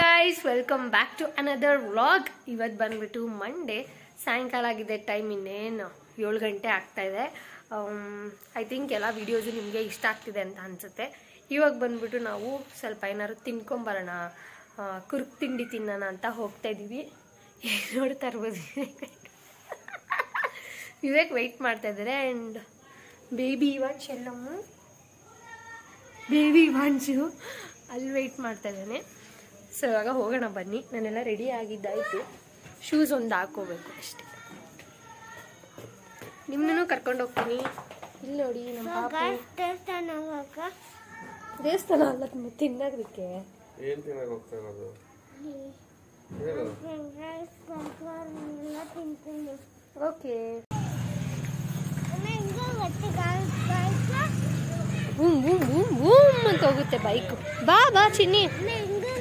Guys welcome back to another vlog ಇವತ್ತು ಬಂದ್ಬಿಟ್ಟು Monday ಸಾಯಂಕಾಲ ಆಗಿದೆ ಟೈಮ್ ಇನ್ನೇನು ಏಳು ಗಂಟೆ ಆಗ್ತಾ ಇದೆ. ಐ ಥಿಂಕ್ ಎಲ್ಲ ವೀಡಿಯೋಸು ನಿಮಗೆ ಇಷ್ಟ ಆಗ್ತಿದೆ ಅಂತ ಅನಿಸುತ್ತೆ. ಇವಾಗ ಬಂದ್ಬಿಟ್ಟು ನಾವು ಸ್ವಲ್ಪ ಏನಾದ್ರು ತಿನ್ಕೊಂಬರೋಣ. ಕುರುಕ್ ತಿಂಡಿ ತಿನ್ನೋಣ ಅಂತ ಹೋಗ್ತಾ ಇದ್ದೀವಿ ನೋಡ್ತಾ ಇರ್ಬೋದು ವಿವೇಕ್? ವೆಯ್ಟ್ ಮಾಡ್ತಾ ಇದ್ದಾರೆ ಆ್ಯಂಡ್ ಬೇಬಿ ಇವಾನ್ ಶೆಲ್ಲಮ್ಮು ಬೇಬಿ ಇವಾನ್ಸು ಅಲ್ಲಿ ವೆಯ್ಟ್ ಮಾಡ್ತಾ ಇದ್ದಾನೆ. ಸೊ ಇವಾಗ ಹೋಗೋಣ ಬನ್ನಿ. ನಾನೆಲ್ಲ ರೆಡಿ ಆಗಿದ್ದಾಯಿತು. ಶೂಸ್ ಒಂದು ಹಾಕೋಬೇಕು ಅಷ್ಟೇ. ನಿಮ್ಮನ್ನು ಕರ್ಕೊಂಡು ಹೋಗ್ತೀನಿ. ಇಲ್ಲಿ ನೋಡಿ ನಮ್ಮ ದೇವಸ್ಥಾನ ಅಲ್ಲ ತುಂಬ ತಿನ್ನೋದಕ್ಕೆ. ಏನ್ ತಿನ್ನಕ್ ಹೋಗ್ತಾ ಇರೋದು? ಹೇಳು okay boom boom boom boom ಅಂತ ಹೋಗುತ್ತೆ ಬೈಕ್ ಬಾ ಬಾ ಚಿನ್ನಿ.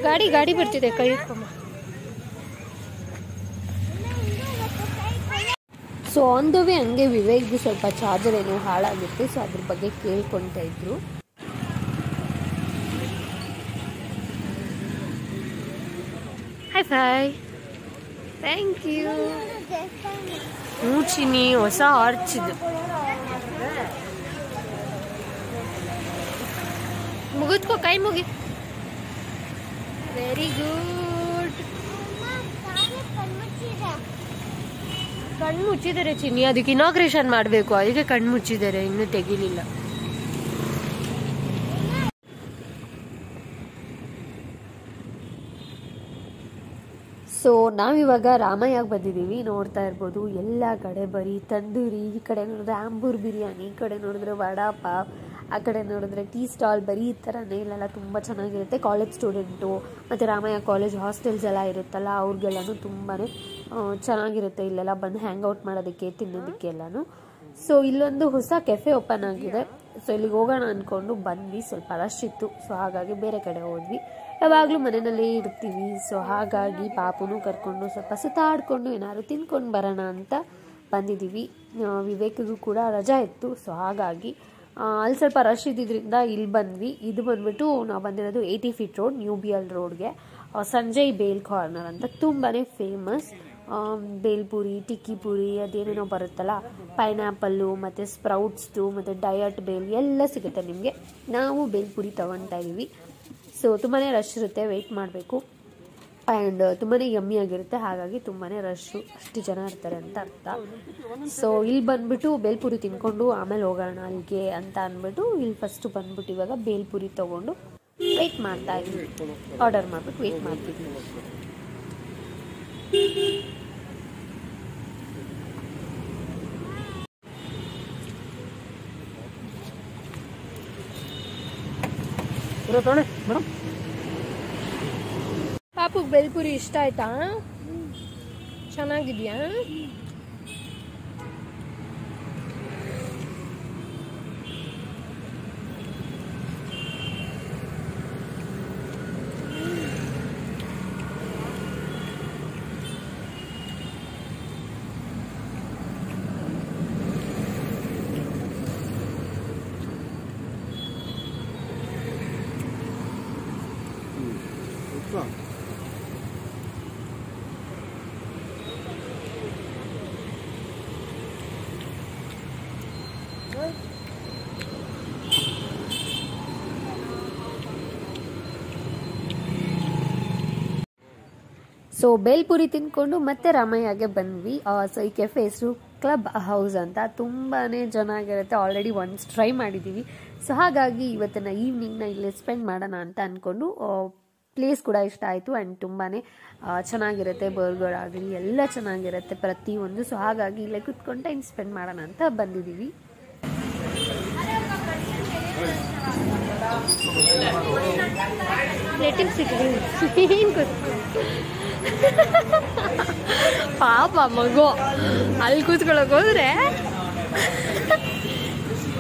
ಗಾಡಿ ಗಾಡಿ ಬರ್ತಿದೆ, ಕೈ ಸೊ ಆನ್ ದ ವೇ ಹಂಗೆ ವಿವೇಕ್ದು ಸ್ವಲ್ಪ ಚಾರ್ಜರ್ ಏನೋ ಹಾಳಾಗಿತ್ತು. ಸೊ ಅದ್ರ ಬಗ್ಗೆ ಕೇಳ್ಕೊಳ್ತಾ ಇದ್ರು. ಹಾಯ್ ಬಾಯ್ ಥ್ಯಾಂಕ್ ಯು ಚಿನ್ನಿ ಹೊಸ ಆರ್ಚ್ ಇದು. ಮುಗಿದ್ಕೋ ಕೈ ಮುಗಿ. ವೆರಿ ಗುಡ್ ಕಣ್ಣು ಮುಚ್ಚಿದ್ದಾರೆ ಚಿನ್ನಿ. ಅದಕ್ಕೆ ಇನಾಗ್ರೇಷನ್ ಮಾಡಬೇಕು. ಅದಕ್ಕೆ ಕಣ್ಣು ಮುಚ್ಚಿದ್ದಾರೆ. ಇನ್ನೂ ತೆಗಿಲಿಲ್ಲ. ಸೊ ನಾವಿವಾಗ ರಾಮಯ್ಯಾಗ ಬಂದಿದ್ದೀವಿ. ನೋಡ್ತಾ ಇರ್ಬೋದು, ಎಲ್ಲ ಕಡೆ ಬರೀ ತಂದೂರಿ, ಈ ಕಡೆ ನೋಡಿದ್ರೆ ಆಂಬೂರ್ ಬಿರಿಯಾನಿ, ಈ ಕಡೆ ನೋಡಿದ್ರೆ ವಡಾ ಪಾವ್ ಆ ಕಡೆ ನೋಡಿದ್ರೆ ಟೀ ಸ್ಟಾಲ್ ಬರೀ ಈ ಥರನೇ ಇಲ್ಲೆಲ್ಲ ತುಂಬ ಚೆನ್ನಾಗಿರುತ್ತೆ. ಕಾಲೇಜ್ ಸ್ಟೂಡೆಂಟು ಮತ್ತು ರಾಮಯ್ಯ ಕಾಲೇಜ್ ಹಾಸ್ಟೆಲ್ಸ್ ಎಲ್ಲ ಇರುತ್ತಲ್ಲ, ಅವ್ರಿಗೆಲ್ಲನೂ ತುಂಬಾ ಚೆನ್ನಾಗಿರುತ್ತೆ ಇಲ್ಲೆಲ್ಲ ಬಂದು ಹ್ಯಾಂಗ್ ಔಟ್ ಮಾಡೋದಕ್ಕೆ, ತಿನ್ನೋದಕ್ಕೆ ಎಲ್ಲನೂ. ಸೊ ಇಲ್ಲೊಂದು ಹೊಸ ಕೆಫೆ ಓಪನ್ ಆಗಿದೆ. ಸೊ ಇಲ್ಲಿಗೆ ಹೋಗೋಣ ಅಂದ್ಕೊಂಡು ಬಂದ್ವಿ. ಸ್ವಲ್ಪ ರಶ್ ಇತ್ತು. ಸೊ ಹಾಗಾಗಿ ಬೇರೆ ಕಡೆ ಹೋದ್ವಿ. ಯಾವಾಗಲೂ ಮನೆಯಲ್ಲೇ ಇರ್ತೀವಿ. ಸೊ ಹಾಗಾಗಿ ಪಾಪುನು ಕರ್ಕೊಂಡು ಸ್ವಲ್ಪ ಸುತ್ತಾಡಿಕೊಂಡು ಏನಾದ್ರು ತಿನ್ಕೊಂಡು ಬರೋಣ ಅಂತ ಬಂದಿದ್ದೀವಿ. ವಿವೇಕಿಗೂ ಕೂಡ ರಜಾ ಇತ್ತು. ಸೊ ಹಾಗಾಗಿ ಅಲ್ಲಿ ಸ್ವಲ್ಪ ರಶ್ ಇದ್ದಿದ್ದರಿಂದ ಇಲ್ಲಿ ಬಂದ್ವಿ. ಇದು ಬಂದ್ಬಿಟ್ಟು ನಾವು ಬಂದಿರೋದು eighty feet road new B L ರೋಡ್ಗೆ ಸಂಜಯ್ ಬೇಲ್ ಕಾರ್ನರ್ ಅಂತ. ತುಂಬಾ ಫೇಮಸ್ ಬೇಲ್ಪುರಿ ಟಿಕ್ಕಿ ಪುರಿ ಅದೇನೇನೋ ಬರುತ್ತಲ್ಲ? ಪೈನಾಪಲ್ಲು ಮತ್ತು ಸ್ಪ್ರೌಟ್ಸ್ದು ಮತ್ತು ಡಯಟ್ ಬೇಲ್ ಎಲ್ಲ ಸಿಗುತ್ತೆ ನಿಮಗೆ. ನಾವು ಬೇಲ್ಪುರಿ ತೊಗೊಳ್ತಾ ಇದ್ದೀವಿ ಸೊ ತುಂಬಾ ರಶ್ ಇರುತ್ತೆ. ವೆಯ್ಟ್ ಮಾಡಬೇಕು. ಆ್ಯಂಡ್ ತುಂಬಾ ಯಮ್ಮಿ ಆಗಿರುತ್ತೆ. ಹಾಗಾಗಿ ತುಂಬಾ ರಶ್ಶು ಅಷ್ಟು ಜನ ಇರ್ತಾರೆ ಅಂತ ಅರ್ಥ. ಸೊ ಇಲ್ಲಿ ಬಂದ್ಬಿಟ್ಟು ಬೇಲ್ಪುರಿ ತಿನ್ಕೊಂಡು ಆಮೇಲೆ ಹೋಗೋಣ ಅಲ್ಲಿಗೆ ಅಂತ ಅಂದ್ಬಿಟ್ಟು ಇಲ್ಲಿ ಫಸ್ಟು ಬಂದ್ಬಿಟ್ಟು ಇವಾಗ ಬೇಲ್ಪುರಿ ತೊಗೊಂಡು ವೆಯ್ಟ್ ಮಾಡ್ತಾ ಇದ್ವಿ. ಆರ್ಡರ್ ಮಾಡ್ಬಿಟ್ಟು ವೆಯ್ಟ್ ಮಾಡ್ತಿದ್ವಿ. ಮೇಡಮ್ ಪಾಪುಗೆ ಬೆಲ್ಪುರಿ ಇಷ್ಟ ಆಯ್ತಾ? ಚೆನ್ನಾಗಿದ್ಯಾ? ಸೊ ಬೇಲ್ಪುರಿ ತಿನ್ಕೊಂಡು ಮತ್ತೆ ರಾಮಯ್ಯಗೆ ಬಂದ್ವಿ. ಸೊ ಈ ಕೆಫೆ ಹೆಸರು ಕ್ಲಬ್ ಹೌಸ್ ಅಂತ. ತುಂಬಾ ಚೆನ್ನಾಗಿರುತ್ತೆ ಆಲ್ರೆಡಿ ಒನ್ಸ್ ಟ್ರೈ ಮಾಡಿದ್ದೀವಿ ಸೊ ಹಾಗಾಗಿ ಇವತ್ತಿನ ಈವ್ನಿಂಗ್ನ ಇಲ್ಲಿ ಸ್ಪೆಂಡ್ ಮಾಡೋಣ ಅಂತ ಅಂದ್ಕೊಂಡು ಪ್ಲೇಸ್ ಕೂಡ ಇಷ್ಟ ಆಯಿತು ಆ್ಯಂಡ್ ತುಂಬಾ ಚೆನ್ನಾಗಿರುತ್ತೆ. ಬರ್ಗರ್ ಆಗಲಿ ಎಲ್ಲ ಚೆನ್ನಾಗಿರುತ್ತೆ ಪ್ರತಿಯೊಂದು. ಸೊ ಹಾಗಾಗಿ ಇಲ್ಲೇ ಕುತ್ಕೊಂಡು ಟೈಮ್ ಸ್ಪೆಂಡ್ ಮಾಡೋಣ ಅಂತ ಬಂದಿದ್ದೀವಿ ಪ್ಲೇಟಿಂಗ್ ಸಿಕ್ಕಿ ಏನು ಗೊತ್ತು? ಪಾಪ ಮಗು. ಅಲ್ಲಿ ಕೂತ್ಕೊಳಕ್ ಹೋದ್ರೆ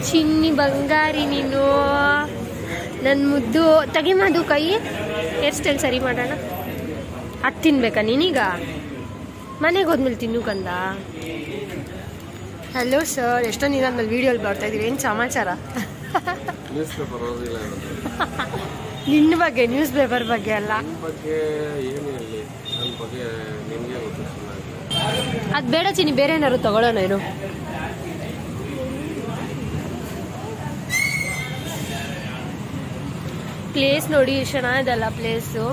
ಚಿನ್ನಿ ಬಂಗಾರಿ ನೀನು. ನನ್ನ ಮುದ್ದು. ತೆಗಿಮದು ಕೈ. ಹೇರ್ ಸ್ಟೈಲ್ ಸರಿ ಮಾಡೋಣ? ಅದು ತಿನ್ಬೇಕಾ ನೀನೀಗ? ಮನೆಗೆ ಹೋದ್ಮೇಲೆ ತಿನ್ನು ಕಂದ. ಹಲೋ ಸರ್ ಎಷ್ಟೊಂದು ದಿನ ಆದ್ಮೇಲೆ ವೀಡಿಯೋಲಿ ಬರ್ತಾ ಇದೀವಿ ಏನು ಸಮಾಚಾರ? ನಿನ್ನ ಬಗ್ಗೆ ನ್ಯೂಸ್ ಪೇಪರ್ ಬಗ್ಗೆ ಅಲ್ಲ? ಬಗ್ಗೆ ಏನು ಹೇಳಿ? ನನ್ನ ಬಗ್ಗೆ ನಿಮಗೆ ಗೊತ್ತು ಚೆನ್ನಾಗಿ ಅದು ಬೇಡ ಚಿನಿ ಬೇರೆ ಏನಾದ್ರು ತಗೊಳ್ಳೋಣ ಏನು ಪ್ಲೇಸ್ ನೋಡಿ ಚೆನ್ನಾಗಿದೆ ಅಲ್ಲ ಪ್ಲೇಸು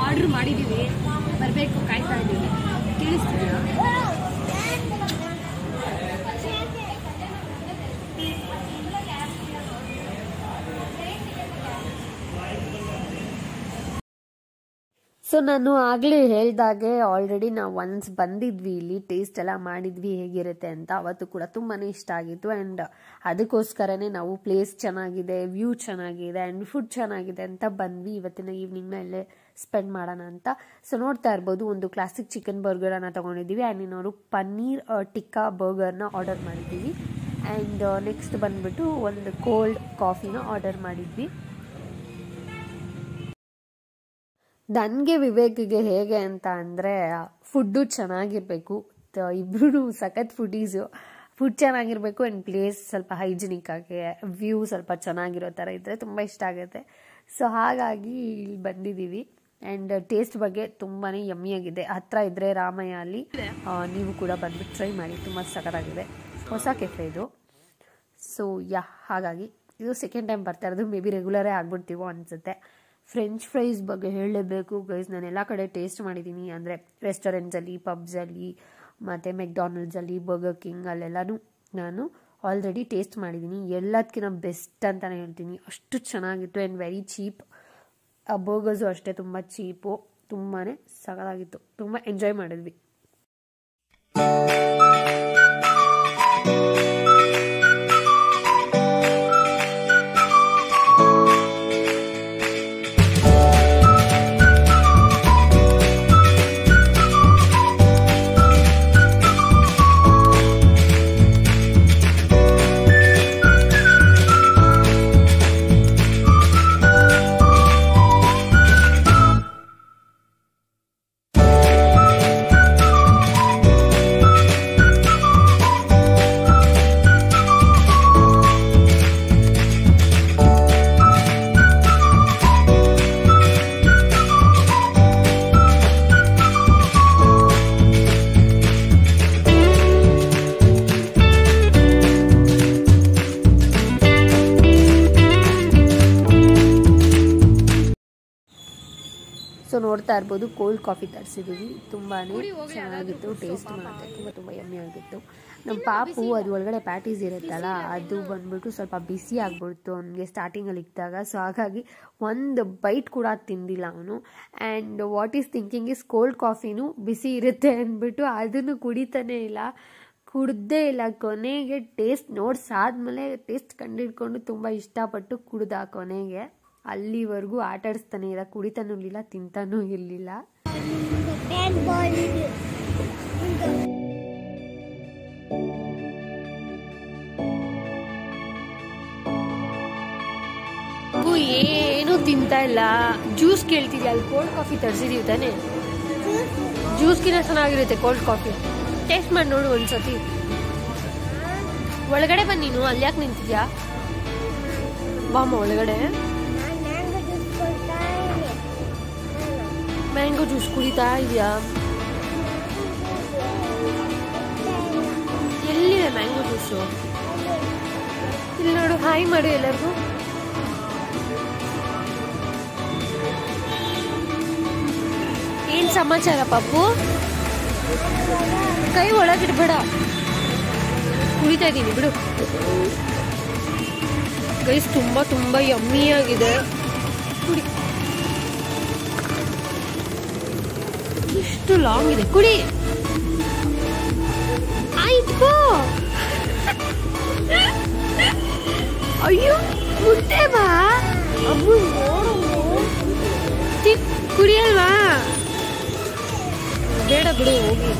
ಆರ್ಡರ್ ಮಾಡಿದ್ದೀವಿ ಬರಬೇಕು ಕಾಯ್ತಾ ಇದ್ದೀವಿ ಕೇಳಿಸ್ತಿದೆಯಾ ಸೊ ನಾನು ಆಗಲೇ ಹೇಳ್ದಾಗೆ ಆಲ್ರೆಡಿ ನಾವು ಒನ್ಸ್ ಬಂದಿದ್ವಿ, ಇಲ್ಲಿ ಟೇಸ್ಟ್ ಎಲ್ಲ ಮಾಡಿದ್ವಿ ಹೇಗಿರುತ್ತೆ ಅಂತ, ಅವತ್ತು ಕೂಡ ತುಂಬಾ ಇಷ್ಟ ಆಗಿತ್ತು. ಆ್ಯಂಡ್ ಅದಕ್ಕೋಸ್ಕರನೇ ನಾವು ಪ್ಲೇಸ್ ಚೆನ್ನಾಗಿದೆ ವ್ಯೂ ಚೆನ್ನಾಗಿದೆ ಆ್ಯಂಡ್ ಫುಡ್ ಚೆನ್ನಾಗಿದೆ ಅಂತ ಬಂದ್ವಿ. ಇವತ್ತಿನ ಈವ್ನಿಂಗ್ನ ಇಲ್ಲೇ ಸ್ಪೆಂಡ್ ಮಾಡೋಣ ಅಂತ. ಸೊ ನೋಡ್ತಾ ಇರ್ಬೋದು, ಒಂದು ಕ್ಲಾಸಿಕ್ ಚಿಕನ್ ಬರ್ಗರನ್ನು ತೊಗೊಂಡಿದ್ದೀವಿ. ಆ್ಯಂಡ್ ಇನ್ನೊಂದು ಪನ್ನೀರ್ ಟಿಕ್ಕಾ ಬರ್ಗರ್ನ ಆರ್ಡರ್ ಮಾಡಿದ್ದೀವಿ. ಆ್ಯಂಡ್ ನೆಕ್ಸ್ಟ್ ಬಂದುಬಿಟ್ಟು ಒಂದು ಕೋಲ್ಡ್ ಕಾಫಿನ ಆರ್ಡರ್ ಮಾಡಿದ್ವಿ. ನನಗೆ ವಿವೇಕ್ಗೆ ಹೇಗೆ ಅಂತ ಅಂದರೆ ಫುಡ್ಡು ಚೆನ್ನಾಗಿರಬೇಕು. ಇಬ್ಬರೂ ಸಖತ್ ಫುಡೀಸು ಫುಡ್ ಚೆನ್ನಾಗಿರಬೇಕು ಆ್ಯಂಡ್ ಪ್ಲೇಸ್ ಸ್ವಲ್ಪ ಹೈಜಿನಿಕ್ ಆಗಿ ವ್ಯೂ ಸ್ವಲ್ಪ ಚೆನ್ನಾಗಿರೋ ಥರ ಇದ್ದರೆ ತುಂಬ ಇಷ್ಟ ಆಗುತ್ತೆ. ಸೊ ಹಾಗಾಗಿ ಇಲ್ಲಿ ಬಂದಿದ್ದೀವಿ. ಆ್ಯಂಡ್ ಟೇಸ್ಟ್ ಬಗ್ಗೆ ತುಂಬಾ ಯಮ್ಮಿಯಾಗಿದೆ ಹತ್ರ ಇದ್ದರೆ ರಾಮಯ್ಯ ಅಲ್ಲಿ ನೀವು ಕೂಡ ಬಂದು ಟ್ರೈ ಮಾಡಿ. ತುಂಬ ಸಖತ್ತಾಗಿದೆ. ಹೊಸ ಕೆಫೆ ಇದು. ಸೊ ಯಾ, ಹಾಗಾಗಿ, ಇದು ಸೆಕೆಂಡ್ ಟೈಮ್ ಬರ್ತಾ ಇರೋದು. ಮೇ ಬಿ ರೆಗ್ಯುಲರೇ ಆಗ್ಬಿಡ್ತೀವೋ ಅನಿಸುತ್ತೆ. ಫ್ರೆಂಚ್ ಫ್ರೈಸ್ ಬಗ್ಗೆ ಹೇಳಲೇಬೇಕು ಗೈಸ್ ನಾನು ಎಲ್ಲ ಕಡೆ ಟೇಸ್ಟ್ ಮಾಡಿದ್ದೀನಿ ಅಂದರೆ ರೆಸ್ಟೋರೆಂಟ್ಸಲ್ಲಿ ಪಬ್ಸಲ್ಲಿ ಮತ್ತು ಮೆಕ್ಡಾನಲ್ಡ್ಸಲ್ಲಿ ಬರ್ಗರ್ ಕಿಂಗ್ ಅಲ್ಲೆಲ್ಲನೂ ನಾನು ಆಲ್ರೆಡಿ ಟೇಸ್ಟ್ ಮಾಡಿದ್ದೀನಿ ಎಲ್ಲದಕ್ಕಿಂತ ಬೆಸ್ಟ್ ಅಂತಲೇ ಹೇಳ್ತೀನಿ. ಅಷ್ಟು ಚೆನ್ನಾಗಿತ್ತು ಆ್ಯಂಡ್ ವೆರಿ ಚೀಪ್ ಆ ಬರ್ಗರ್ಸು ಅಷ್ಟೇ ತುಂಬ ಚೀಪು ತುಂಬಾ ಸಗದಾಗಿತ್ತು ತುಂಬ ಎಂಜಾಯ್ ಮಾಡಿದ್ವಿ. ಸೊ ನೋಡ್ತಾ ಇರ್ಬೋದು ಕೋಲ್ಡ್ ಕಾಫಿ ತರಿಸಿದ್ದೀವಿ ತುಂಬಾ ಚೆನ್ನಾಗಿತ್ತು ಟೇಸ್ಟ್ ಮಾಡೋಕ್ಕೆ ತುಂಬ ತುಂಬ ಯಮ್ಮಿ ಆಗಿತ್ತು. ನಮ್ಮ ಪಾಪು ಅದು ಒಳಗಡೆ ಪ್ಯಾಟೀಸ್ ಇರುತ್ತಲ್ಲ ಅದು ಬಂದ್ಬಿಟ್ಟು ಸ್ವಲ್ಪ ಬಿಸಿ ಆಗ್ಬಿಡ್ತು ಅವನಿಗೆ ಸ್ಟಾರ್ಟಿಂಗಲ್ಲಿ ಇಕ್ಕಿದಾಗ ಸೊ ಹಾಗಾಗಿ ಒಂದು ಬೈಟ್ ಕೂಡ ತಿಂದಿಲ್ಲ ಅವನು. And what is thinking is cold ಕಾಫಿನೂ ಬಿಸಿ ಇರುತ್ತೆ ಅಂದ್ಬಿಟ್ಟು ಅದನ್ನು ಕುಡಿತಾನೇ ಇಲ್ಲ. ಕುಡ್ದೇ ಇಲ್ಲ. ಕೊನೆಗೆ ಟೇಸ್ಟ್ ನೋಡ್ಸಾದ್ಮೇಲೆ ಟೇಸ್ಟ್ ಕಂಡಿಡ್ಕೊಂಡು ತುಂಬ ಇಷ್ಟಪಟ್ಟು ಕುಡ್ದ ಕೊನೆಗೆ. ಅಲ್ಲಿವರೆಗೂ ಆಟಾಡಿಸ್ತಾನೆ ಇಲ್ಲ ಕುಡಿತಾನೂ ಇರಲಿಲ್ಲ, ತಿಂತಾನೂ ಇರಲಿಲ್ಲ. ಏನು ತಿಂತಾ ಇಲ್ಲ. ಜ್ಯೂಸ್ ಕೇಳ್ತಿದ್ಯಾ? ಅಲ್ಲಿ ಕೋಲ್ಡ್ ಕಾಫಿ ತರಿಸಿದೀವಿ ತಾನೆ. ಜ್ಯೂಸ್ಗಿನ ಚೆನ್ನಾಗಿರುತ್ತೆ ಕೋಲ್ಡ್ ಕಾಫಿ. ಟೇಸ್ಟ್ ಮಾಡಿ ನೋಡು ಒಂದ್ಸತಿ. ಒಳಗಡೆ ಬನ್ನಿ ನೀನು, ಅಲ್ಲಿ ಯಾಕೆ ನಿಂತಿದ್ಯಾ? ಬಾಮ್ಮ, ಒಳಗಡೆ. ಮ್ಯಾಂಗೋ ಜ್ಯೂಸ್ ಕೊಡ್ತಾ ಇದೆಯಾ ಎಲ್ಲಿದೆ ಮ್ಯಾಂಗೋ ಜ್ಯೂಸು ಇಲ್ಲಿ ನೋಡು ಹಾಯ್ ಮಾಡಿ ಎಲ್ಲರಿಗೂ ಏನು ಸಮಾಚಾರ ಪಪ್ಪು ಕೈ ಒಳಗಿಡ್ಬೇಡ ಕುಡಿತಾ ಇದ್ದೀನಿ ಬಿಡು ಗೈಸ್ ತುಂಬಾ ತುಂಬಾ ಯಮ್ಮಿ ಇಷ್ಟು ಲಾಂಗ್ ಇದೆ. ಕುಡಿ. ಆಯ್ತು ಅಯ್ಯೋ ಮುಟ್ಟೆ ಬಾ. ಕುಡಿಯಲ್ವಾ ಬೇಡ ಬಿಡು ಹೋಗಿ.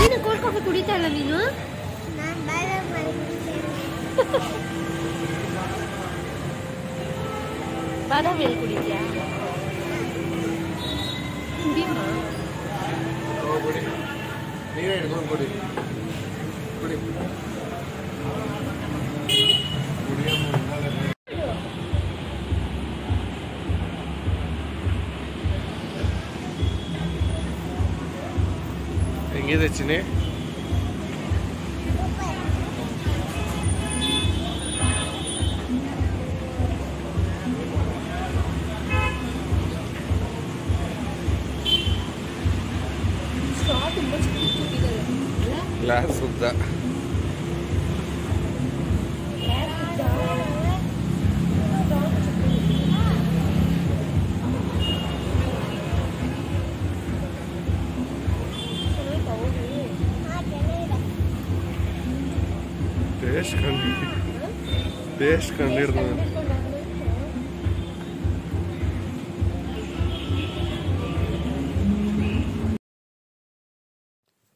ನೀನು ಕೋಲ್ಡ್ ಕಾಫಿ ಕುಡಿತಾ ಇಲ್ಲ ನೀನು? ನಾನು ಬೇರೆ ಮಾಡ್ತೀನಿ ಬಾದಾಮಿ ಎಲ್ಲಿ ಕುಡಿದ್ಯಾ ಕುಡಿಯಮ್ಮ ಹೋಗ್ಬಿಡಿ ನೀವೇ ಹಿಡ್ಕೊಂಡು ಕೊಡಿ ಕುಡಿ ಹೆಂಗಿದೆ ಚಿನಿ ಸ್ಟ್ರಾ ಟೇಸ್ಟ್ ನಾನು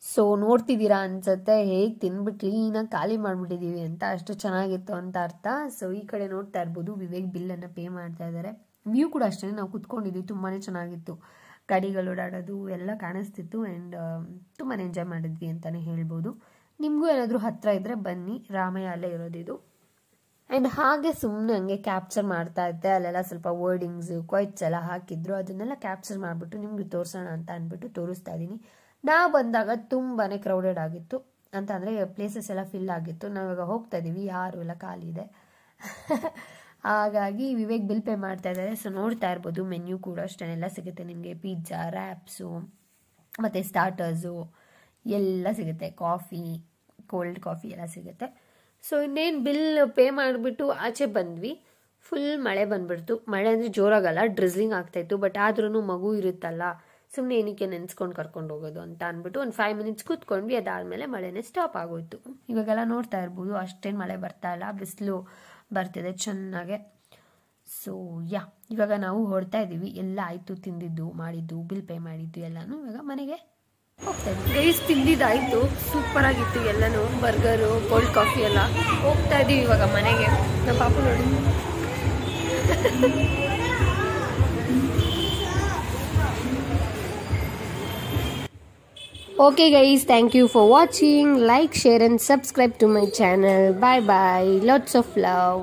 ಸೊ ನೋಡ್ತಿದ್ದೀರಾ ಅನ್ಸುತ್ತೆ, ಹೇಗೆ ತಿನ್ಬಿಟ್ಟು ಕ್ಲೀನಾಗಿ ಖಾಲಿ ಮಾಡಿಬಿಟ್ಟಿದ್ದೀವಿ ಅಂತ ಅಷ್ಟು ಚೆನ್ನಾಗಿತ್ತು ಅಂತ ಅರ್ಥ. ಸೊ ಈ ಕಡೆ ನೋಡ್ತಾ ಇರ್ಬೋದು, ವಿವೇಕ್ ಬಿಲ್ಲನ್ನು ಪೇ ಮಾಡ್ತಾ ಇದ್ದಾರೆ ವ್ಯೂ ಕೂಡ ಅಷ್ಟೇ ನಾವು ಕುತ್ಕೊಂಡಿದ್ವಿ ತುಂಬಾ ಚೆನ್ನಾಗಿತ್ತು. ಗಾಡಿಗಳು ಓಡಾಡೋದು ಎಲ್ಲ ಕಾಣಿಸ್ತಿತ್ತು ಆ್ಯಂಡ್ ತುಂಬಾ ಎಂಜಾಯ್ ಮಾಡಿದ್ವಿ ಅಂತಲೇ ಹೇಳ್ಬೋದು. ನಿಮಗೂ ಏನಾದರೂ ಹತ್ತಿರ ಇದ್ದರೆ ಬನ್ನಿ, ರಾಮಯ್ಯ ಅಲ್ಲೇ ಇರೋದಿದು. ಆ್ಯಂಡ್ ಹಾಗೆ ಸುಮ್ಮನೆ ಹಂಗೆ ಕ್ಯಾಪ್ಚರ್ ಮಾಡ್ತಾ ಇದ್ದೆ. ಅಲ್ಲೆಲ್ಲ ಸ್ವಲ್ಪ ವರ್ಡಿಂಗ್ಸು ಕ್ವೈಟ್ಸ್ ಎಲ್ಲ ಹಾಕಿದ್ರು. ಅದನ್ನೆಲ್ಲ ಕ್ಯಾಪ್ಚರ್ ಮಾಡಿಬಿಟ್ಟು ನಿಮಗೆ ತೋರಿಸೋಣ ಅಂತ ಅಂದ್ಬಿಟ್ಟು ತೋರಿಸ್ತಾ ಇದ್ದೀನಿ. ನಾ ಬಂದಾಗ ತುಂಬಾ ಕ್ರೌಡೆಡ್ ಆಗಿತ್ತು. ಅಂತ ಅಂದರೆ ಪ್ಲೇಸಸ್ ಎಲ್ಲ ಫಿಲ್ ಆಗಿತ್ತು. ನಾವಿವಾಗ ಹೋಗ್ತಾ ಇದ್ದೀವಿ. ಯಾರು ಎಲ್ಲ ಖಾಲಿ ಇದೆ. ಹಾಗಾಗಿ ವಿವೇಕ್ ಬಿಲ್ ಪೇ ಮಾಡ್ತಾ ಇದ್ದಾರೆ. ಸೊ ನೋಡ್ತಾ ಇರ್ಬೋದು. ಮೆನ್ಯೂ ಕೂಡ ಅಷ್ಟೇನೆಲ್ಲ ಸಿಗುತ್ತೆ ನಿಮಗೆ. ಪಿಜ್ಜಾ ರ್ಯಾಪ್ಸು ಮತ್ತು ಸ್ಟಾರ್ಟರ್ಸು ಎಲ್ಲ ಸಿಗುತ್ತೆ. ಕಾಫಿ ಕೋಲ್ಡ್ ಕಾಫಿ ಎಲ್ಲ ಸಿಗುತ್ತೆ. ಸೊ ಇನ್ನೇನು ಬಿಲ್ ಪೇ ಮಾಡಿಬಿಟ್ಟು ಆಚೆ ಬಂದ್ವಿ. ಫುಲ್ ಮಳೆ ಬಂದ್ಬಿಡ್ತು. ಮಳೆ ಅಂದರೆ ಜೋರಾಗಲ್ಲ ಡ್ರಿಸ್ಲಿಂಗ್ ಆಗ್ತಾಯಿತ್ತು ಬಟ್ ಆದ್ರೂ ಮಗು ಇರುತ್ತಲ್ಲ. ಸುಮ್ಮನೆ ಏನಕ್ಕೆ ನೆನ್ಸ್ಕೊಂಡು ಕರ್ಕೊಂಡು ಹೋಗೋದು ಅಂತ ಅಂದ್ಬಿಟ್ಟು ಒಂದು ಫೈವ್ ಮಿನಿಟ್ಸ್ ಕೂತ್ಕೊಂಡ್ವಿ. ಅದಾದಮೇಲೆ ಮಳೆನೇ ಸ್ಟಾಪ್ ಆಗೋಯ್ತು. ಇವಾಗೆಲ್ಲ ನೋಡ್ತಾ ಇರ್ಬೋದು, ಅಷ್ಟೇನು ಮಳೆ ಬರ್ತಾ ಇಲ್ಲ. ಬಿಸಿಲು ಬರ್ತಿದೆ ಚೆನ್ನಾಗೆ. ಸೊ ಯಾ ಇವಾಗ ನಾವು ಹೊಡ್ತಾ ಇದ್ದೀವಿ ಎಲ್ಲ ಆಯಿತು, ತಿಂದಿದ್ದು, ಮಾಡಿದ್ದು ಬಿಲ್ ಪೇ ಮಾಡಿದ್ದು, ಎಲ್ಲನೂ ಇವಾಗ ಮನೆಗೆ ಗೈಸ್, ತಿಂದಿದ್ದಾಯ್ತು. ಸೂಪರ್ ಆಗಿತ್ತು ಎಲ್ಲಾನು. ಬರ್ಗರು ಕೋಲ್ಡ್ ಕಾಫಿ ಎಲ್ಲ. ಹೋಗ್ತಾ ಇದೀವಿ ಇವಾಗ ಮನೆಗೆ. ನಮ್ಮ ಪಾಪ ನೋಡಿ. Okay guys thank you for watching like share and subscribe to my channel bye bye lots of love